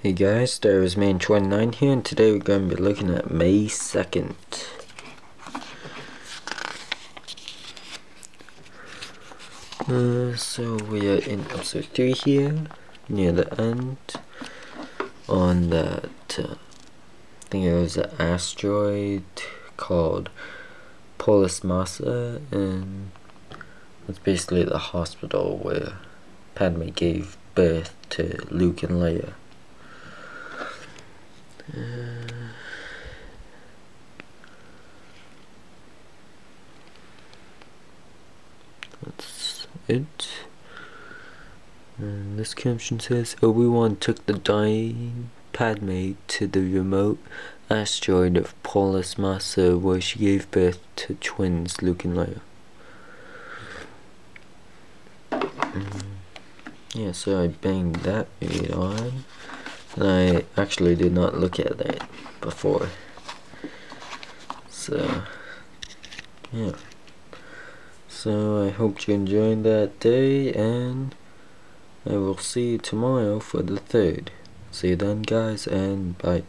Hey guys, Star Wars Man 29 here, and today we're going to be looking at May 2nd. Uh, so we are in episode 3 here, near the end, on that, uh, I think it was an asteroid called Polis Massa, and it's basically the hospital where Padme gave birth to Luke and Leia. That's it. And this caption says Obi-Wan took the dying Padme to the remote asteroid of Polis Massa where she gave birth to twins Luke and Leia. Yeah, so I banged that read on. I actually did not look at that before. So, yeah. So I hope you enjoyed that day and I will see you tomorrow for the third. See you then guys and bye.